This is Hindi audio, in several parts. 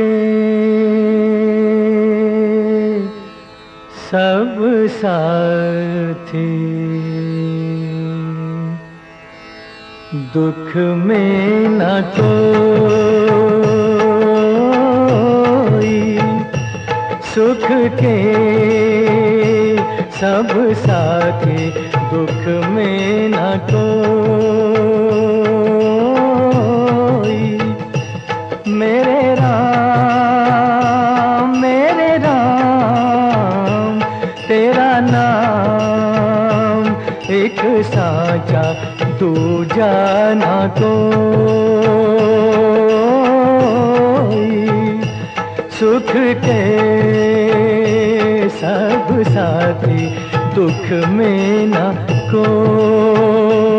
के सब साथी। दुख में न कोई, सुख के सब साथी। दुख में न कोई। एक साचा तू जाना को। सुख के सब साथी दुख में ना कोई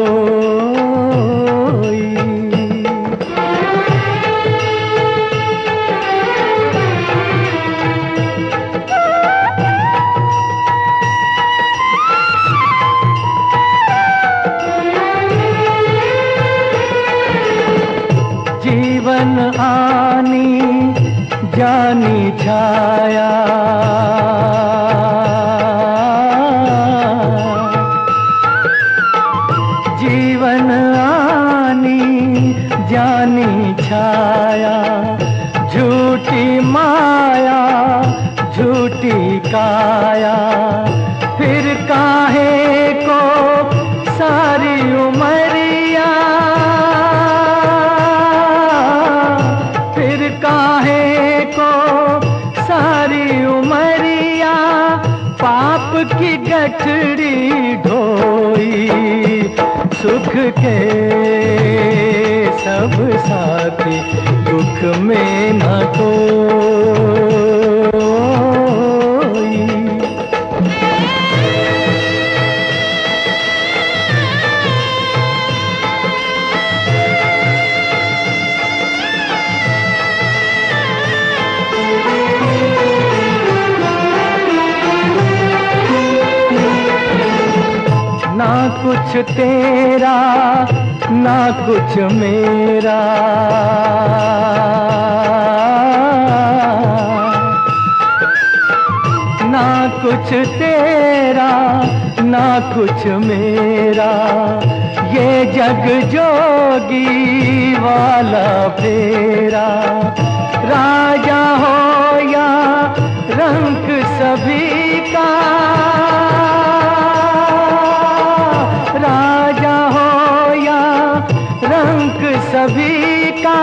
जीवन आनी जानी छाया। जीवन आनी जानी छाया झूठी माया झूठी काया। की ढोई सुख के सब साथी दुख में न कोई। तेरा, ना कुछ मेरा। ना कुछ तेरा, ना कुछ मेरा। ये जग जोगी वाला फेरा। राजा हो या रंग सभी का सभी का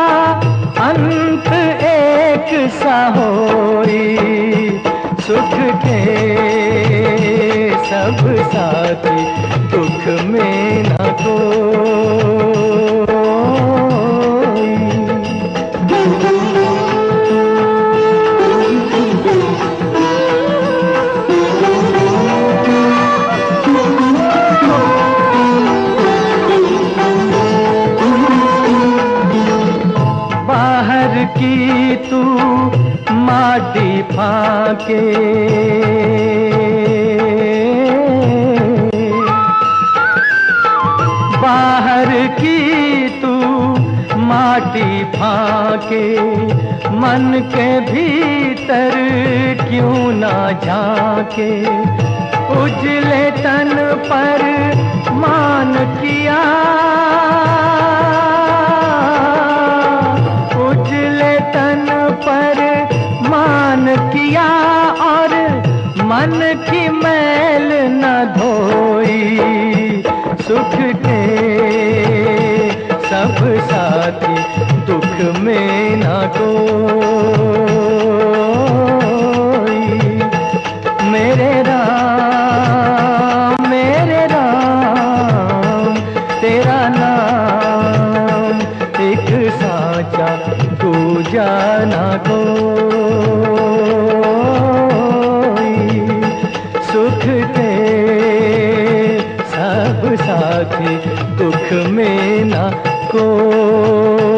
अंत एक सा होई। सुख के सब साथी दुख में न बाहर फाके। बाहर की तू माटी फाके, मन के भीतर क्यों ना झाके? उजले तन पर मान किया मन की मैल न धोई, सुख के सब साथी दुख में न कोई। मेरे राम मेरे राम, तेरा नाम एक साचा तू जाना कोई। सुख के सब साथी दुख में ना कोई